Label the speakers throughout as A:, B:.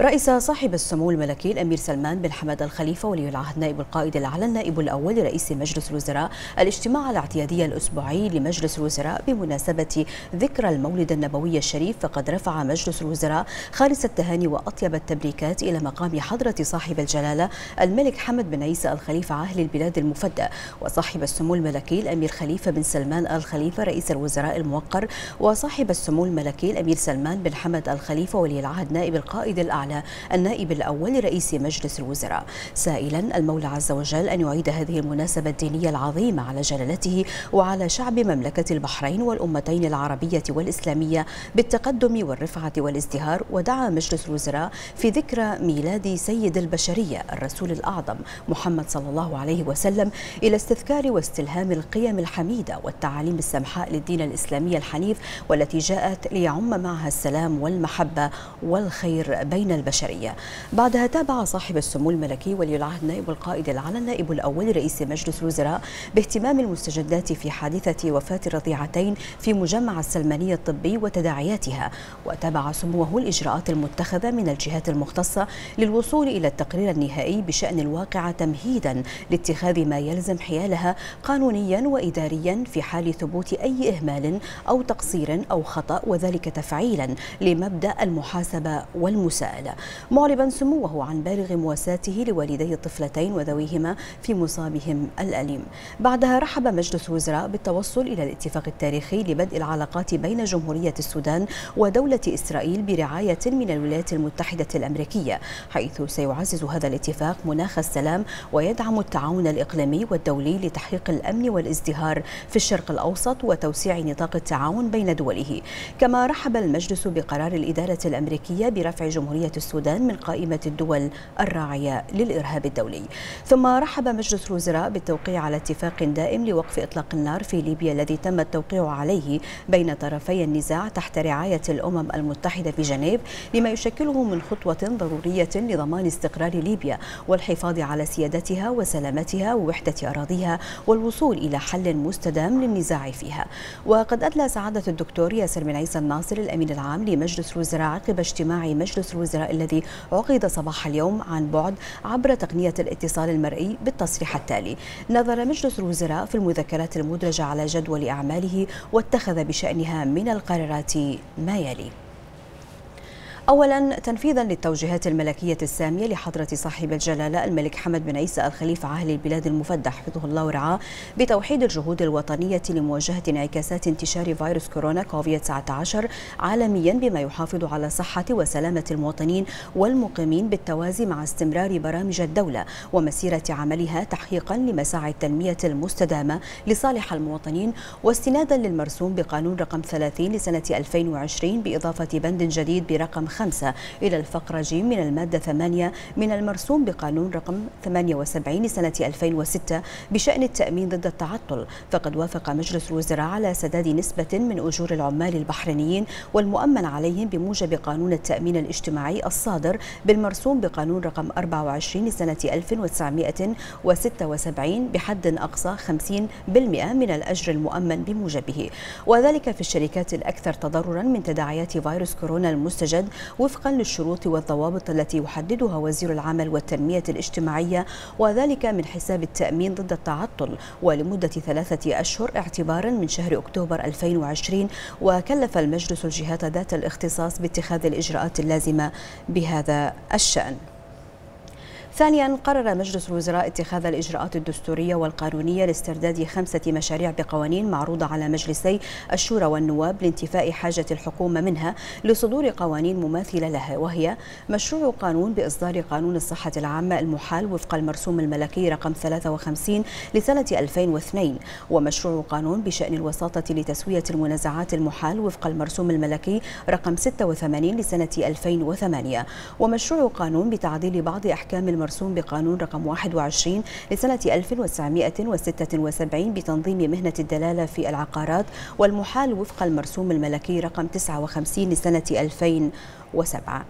A: رئيس صاحب السمو الملكي الأمير سلمان بن حمد الخليفة ولي العهد نائب القائد الأعلى النائب الأول لرئيس مجلس الوزراء الاجتماع الاعتيادي الأسبوعي لمجلس الوزراء بمناسبة ذكرى المولد النبوي الشريف فقد رفع مجلس الوزراء خالص التهاني وأطيب التبريكات إلى مقام حضرة صاحب الجلالة الملك حمد بن عيسى الخليفة عاهل البلاد المفدى. وصاحب السمو الملكي الأمير خليفة بن سلمان الخليفة رئيس الوزراء الموقر وصاحب السمو الملكي الأمير سلمان بن حمد الخليفة ولي العهد نائب القائد الأعلى على النائب الأول لرئيس مجلس الوزراء. سائلا المولى عز وجل أن يعيد هذه المناسبة الدينية العظيمة على جلالته وعلى شعب مملكة البحرين والأمتين العربية والإسلامية بالتقدم والرفعة والازدهار. ودعا مجلس الوزراء في ذكرى ميلاد سيد البشرية الرسول الأعظم محمد صلى الله عليه وسلم إلى استذكار واستلهام القيم الحميدة والتعاليم السمحاء للدين الإسلامي الحنيف والتي جاءت ليعم معها السلام والمحبة والخير بين البشرية. بعدها تابع صاحب السمو الملكي ولي العهد نائب القائد العلى النائب الأول رئيس مجلس الوزراء باهتمام المستجدات في حادثة وفاة الرضيعتين في مجمع السلمانية الطبي وتداعياتها. وتابع سموه الإجراءات المتخذة من الجهات المختصة للوصول إلى التقرير النهائي بشأن الواقعة تمهيدا لاتخاذ ما يلزم حيالها قانونيا وإداريا في حال ثبوت أي إهمال أو تقصير أو خطأ وذلك تفعيلا لمبدأ المحاسبة والمساءلة. معربا سموه عن بالغ مواساته لوالدي الطفلتين وذويهما في مصابهم الأليم. بعدها رحب مجلس الوزراء بالتوصل إلى الاتفاق التاريخي لبدء العلاقات بين جمهورية السودان ودولة إسرائيل برعاية من الولايات المتحدة الأمريكية حيث سيعزز هذا الاتفاق مناخ السلام ويدعم التعاون الإقليمي والدولي لتحقيق الأمن والازدهار في الشرق الأوسط وتوسيع نطاق التعاون بين دوله. كما رحب المجلس بقرار الإدارة الأمريكية برفع جمهورية السودان من قائمة الدول الراعية للإرهاب الدولي. ثم رحب مجلس الوزراء بالتوقيع على اتفاق دائم لوقف إطلاق النار في ليبيا الذي تم التوقيع عليه بين طرفي النزاع تحت رعاية الأمم المتحدة في جنيف لما يشكله من خطوة ضرورية لضمان استقرار ليبيا والحفاظ على سيادتها وسلامتها ووحدة أراضيها والوصول إلى حل مستدام للنزاع فيها. وقد أدلى سعادة الدكتور ياسر بن عيسى الناصر الأمين العام لمجلس الوزراء عقب اجتماع مجلس الوزراء الذي عقد صباح اليوم عن بعد عبر تقنية الاتصال المرئي بالتصريح التالي. نظر مجلس الوزراء في المذكرات المدرجة على جدول أعماله واتخذ بشأنها من القرارات ما يلي. أولا تنفيذا للتوجيهات الملكية السامية لحضرة صاحب الجلالة الملك حمد بن عيسى الخليفة عاهل البلاد المفدى حفظه الله ورعاه. بتوحيد الجهود الوطنية لمواجهة انعكاسات انتشار فيروس كورونا كوفيد 19 عالميا بما يحافظ على صحة وسلامة المواطنين والمقيمين بالتوازي مع استمرار برامج الدولة ومسيرة عملها تحقيقا لمساعي التنمية المستدامة لصالح المواطنين واستنادا للمرسوم بقانون رقم 30 لسنة 2020 بإضافة بند جديد برقم 5 إلى الفقرة ج من المادة 8 من المرسوم بقانون رقم 78 لسنة 2006 بشأن التأمين ضد التعطل. فقد وافق مجلس الوزراء على سداد نسبة من أجور العمال البحرينيين والمؤمن عليهم بموجب قانون التأمين الاجتماعي الصادر بالمرسوم بقانون رقم 24 لسنة 1976 بحد أقصى 50% من الأجر المؤمن بموجبه. وذلك في الشركات الأكثر تضررا من تداعيات فيروس كورونا المستجد وفقا للشروط والضوابط التي يحددها وزير العمل والتنمية الاجتماعية وذلك من حساب التأمين ضد التعطل ولمدة ثلاثة أشهر اعتبارا من شهر أكتوبر 2020 وكلف المجلس الجهات ذات الاختصاص باتخاذ الإجراءات اللازمة بهذا الشأن. ثانيا قرر مجلس الوزراء اتخاذ الإجراءات الدستورية والقانونية لاسترداد خمسة مشاريع بقوانين معروضة على مجلسي الشورى والنواب لانتفاء حاجة الحكومة منها لصدور قوانين مماثلة لها وهي مشروع قانون بإصدار قانون الصحة العامة المحال وفق المرسوم الملكي رقم 53 لسنة 2002 ومشروع قانون بشأن الوساطة لتسوية المنازعات المحال وفق المرسوم الملكي رقم 86 لسنة 2008 ومشروع قانون بتعديل بعض أحكام المرسوم المرسوم بقانون رقم 21 لسنة 1976 بتنظيم مهنة الدلالة في العقارات والمحال وفق المرسوم الملكي رقم 59 لسنة 2007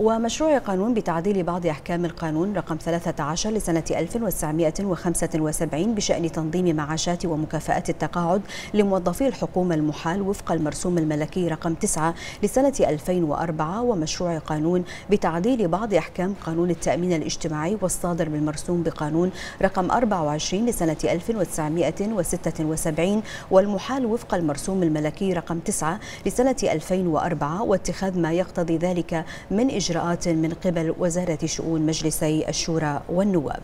A: ومشروع قانون بتعديل بعض أحكام القانون رقم 13 لسنة 1975 بشأن تنظيم معاشات ومكافآت التقاعد لموظفي الحكومة المحال وفق المرسوم الملكي رقم 9 لسنة 2004 ومشروع قانون بتعديل بعض أحكام قانون التأمين الاجتماعي والصادر بالمرسوم بقانون رقم 24 لسنة 1976 والمحال وفق المرسوم الملكي رقم 9 لسنة 2004 واتخاذ ما يقتضي ذلك من إجراءات من قبل وزارة شؤون مجلسي الشورى والنواب.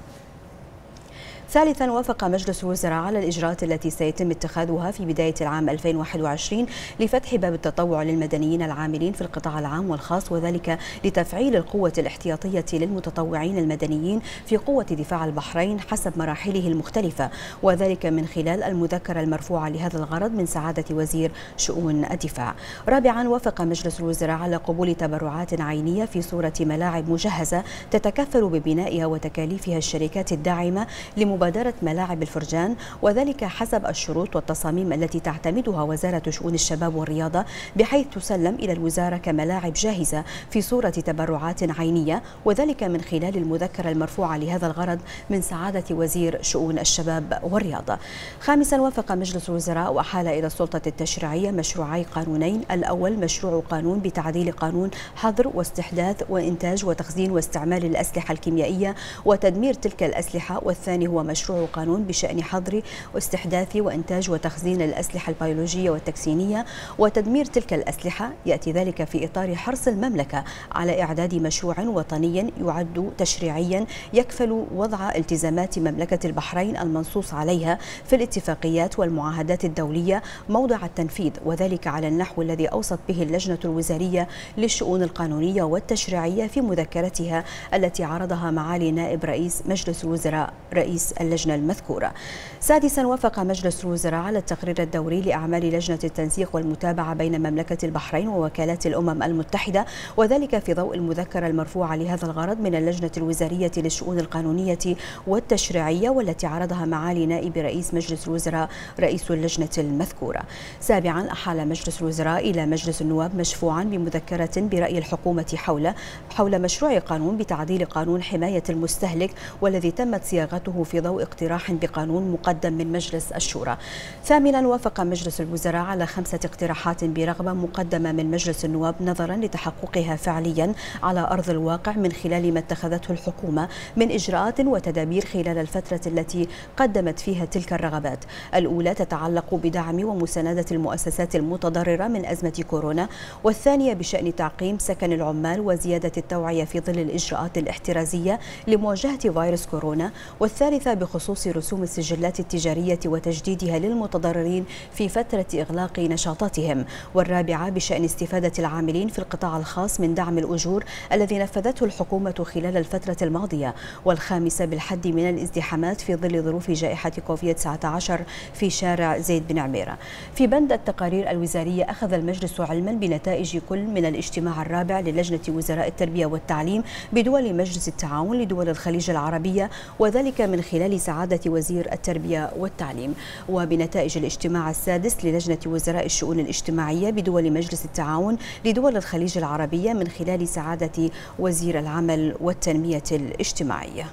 A: ثالثا وافق مجلس الوزراء على الإجراءات التي سيتم اتخاذها في بداية العام 2021 لفتح باب التطوع للمدنيين العاملين في القطاع العام والخاص وذلك لتفعيل القوة الاحتياطية للمتطوعين المدنيين في قوة دفاع البحرين حسب مراحله المختلفة. وذلك من خلال المذكرة المرفوعة لهذا الغرض من سعادة وزير شؤون الدفاع. رابعا وافق مجلس الوزراء على قبول تبرعات عينية في صورة ملاعب مجهزة تتكفل ببنائها وتكاليفها الشركات الداعمة لمبادرة مبادرة ملاعب الفرجان وذلك حسب الشروط والتصاميم التي تعتمدها وزارة شؤون الشباب والرياضة بحيث تسلم إلى الوزارة كملاعب جاهزة في صورة تبرعات عينية وذلك من خلال المذكرة المرفوعة لهذا الغرض من سعادة وزير شؤون الشباب والرياضة. خامسا وافق مجلس الوزراء وأحال إلى السلطة التشريعية مشروعي قانونين. الأول مشروع قانون بتعديل قانون حظر واستحداث وإنتاج وتخزين واستعمال الأسلحة الكيميائية وتدمير تلك الأسلحة والثاني هو مشروع قانون بشأن حظر واستحداث وإنتاج وتخزين الأسلحة البيولوجية والتكسينية وتدمير تلك الأسلحة. يأتي ذلك في إطار حرص المملكة على إعداد مشروع وطني يعد تشريعيا يكفل وضع التزامات مملكة البحرين المنصوص عليها في الاتفاقيات والمعاهدات الدولية موضع التنفيذ وذلك على النحو الذي أوصت به اللجنة الوزارية للشؤون القانونية والتشريعية في مذكرتها التي عرضها معالي نائب رئيس مجلس الوزراء رئيس اللجنة المذكورة. سادسا وافق مجلس الوزراء على التقرير الدوري لأعمال لجنة التنسيق والمتابعة بين مملكة البحرين ووكالات الأمم المتحدة وذلك في ضوء المذكرة المرفوعة لهذا الغرض من اللجنة الوزارية للشؤون القانونية والتشريعية والتي عرضها معالي نائب رئيس مجلس الوزراء رئيس اللجنة المذكورة. سابعا أحال مجلس الوزراء إلى مجلس النواب مشفوعا بمذكرة برأي الحكومة حول حول مشروع قانون بتعديل قانون حماية المستهلك والذي تمت صياغته في ضوء اقتراح بقانون مقدم من مجلس الشورى. ثامنا وافق مجلس الوزراء على خمسة اقتراحات برغبة مقدمة من مجلس النواب نظرا لتحققها فعليا على أرض الواقع من خلال ما اتخذته الحكومة من إجراءات وتدابير خلال الفترة التي قدمت فيها تلك الرغبات. الأولى تتعلق بدعم ومساندة المؤسسات المتضررة من أزمة كورونا والثانية بشأن تعقيم سكن العمال وزيادة التوعية في ظل الإجراءات الاحترازية لمواجهة فيروس كورونا والثالثة بخصوص رسوم السجلات التجارية وتجديدها للمتضررين في فترة إغلاق نشاطاتهم. والرابعة بشأن استفادة العاملين في القطاع الخاص من دعم الأجور الذي نفذته الحكومة خلال الفترة الماضية. والخامسة بالحد من الازدحامات في ظل ظروف جائحة كوفيد 19 في شارع زيد بن عميرة في بند التقارير الوزارية أخذ المجلس علما بنتائج كل من الاجتماع الرابع للجنة وزراء التربية والتعليم بدول مجلس التعاون لدول الخليج العربية وذلك من خلال سعادة وزير التربية والتعليم. وبنتائج الاجتماع السادس للجنة وزراء الشؤون الاجتماعية بدول مجلس التعاون لدول الخليج العربية من خلال سعادة وزير العمل والتنمية الاجتماعية.